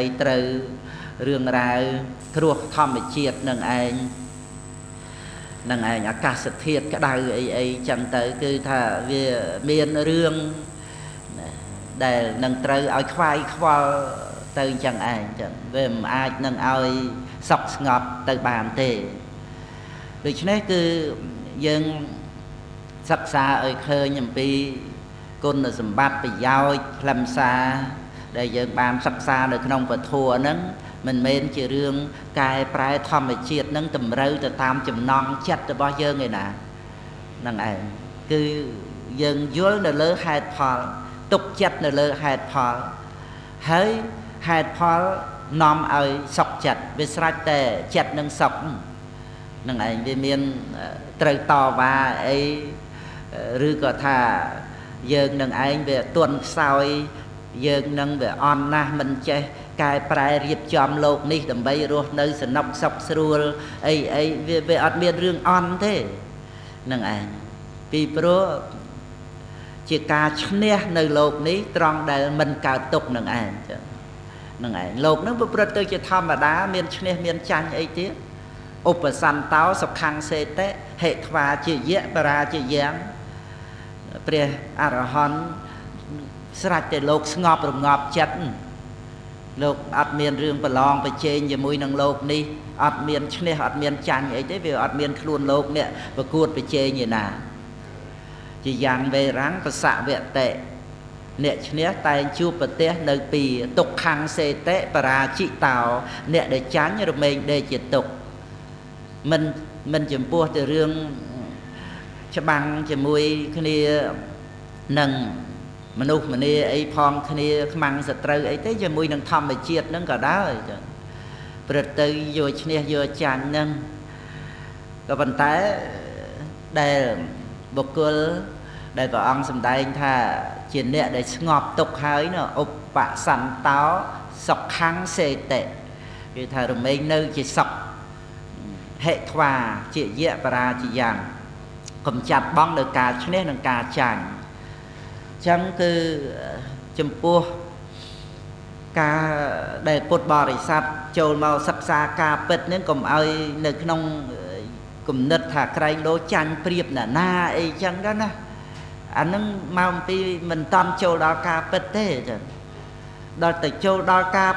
ហើយត្រូវរឿងរ៉ាវគ្រោះធម្មជាតិនឹងឯងនឹងឯងអាកាសធាតុក្តៅអីអីចឹងទៅគឺថាវាមានរឿងដែលនឹងត្រូវឲ្យខ្វាយខ្វល់ទៅអញ្ចឹងឯងចឹងវាមិនអាចនឹងឲ្យសុខស្ងប់ទៅបានទេដូច្នេះគឺយើងសិក្សាឲ្យឃើញអំពីគុណសម្បត្តិប្រយោជន៍ខ្លឹមសារ ដែលយើងបានសិក្សានៅក្នុងពធហ្នឹងមិនមែនជារឿងកែប្រែធម្មជាតិនឹងតម្រូវទៅតាមចំណង់ចិត្តរបស់យើងឯណាហ្នឹងឯងគឺយើងយល់នៅលើហេតុផល ទុកចិត្តនៅលើហេតុផលហើយហេតុផលនាំឲ្យសុខចិត្តវាស្រេចតែចិត្តនឹងសុខនឹងឯងវាមានត្រូវតវ៉ាអីឬក៏ថាយើងនឹងឯងវាទន់ខ្សោយ យើងនឹងវាអន់ណាស់មិនចេះកែប្រែរៀបចំលោកនេះដើម្បីរស់នៅសនុកសុខស្រួលអីអីវាវាអត់មានរឿងអន់ទេនឹងឯងពីព្រោះជាការឈ្នះនៅលោកនេះត្រង់ដែលមិនកើតទុកនឹងឯងចឹងនឹងឯងលោកនឹងប្រព្រឹត្តទៅជាធម្មតាមានឈ្នះមានចាញ់អីទៀតឧបសន្តោសុខੰសេតិហេថ្វាជាយៈបរាជាយ៉ាងព្រះអរហន្ត ស្រេចតែលោកស្ងប់រងាប់ចិត្តលោកអត់មានរឿងប្រឡងប្រជែងជាមួយនឹងលោកនេះអត់មានឈ្នះអត់មានចាញ់អីទេវាអត់មានខ្លួនលោកនេះប្រកួតប្រជែងឯណាជាយ៉ាងវេរាំងប្រសវតិអ្នកឈ្នះតែងជួបប្រទេសនៅពីទុក្ខੰសេតិបរាជិតោអ្នកដែលចាញ់រមែងដេកជាទុក្ខមិនមិនចំពោះទៅរឿងច្បាំងជាមួយគ្នានឹង មនុស្សម្នាអីផងគ្នាខ្មាំងសត្រូវអីទេជាមួយនឹងធម្មជាតិហ្នឹងក៏ដែរចឹងព្រឹត្តទៅយកឈ្នះយកចាញ់ហ្នឹងក៏ប៉ុន្តែដែលបុគ្គលដែលព្រះអង្គសម្ដែងថាជាអ្នកដែលស្ងប់ទុកហើយនោះឧបសន្តោសុខੰសេតិគឺថារមែងនៅជាសុខហេថ្វាជាយៈបរាជាយ៉ាងកំចាត់បងនៅការឈ្នះនិងការចាញ់ ចឹងគឺចំពោះការដែលពុទ្ធបរិស័ទចូលមកសិក្សាការពិតនឹងកុំឲ្យនៅក្នុងគំនិតថាក្រែងលោចាញ់ព្រៀបណាណាអីចឹងទៅណាអានឹងមកអំពីមិនតាន់ចូលដល់ការពិតទេចឹងដល់ទៅចូលដល់ការ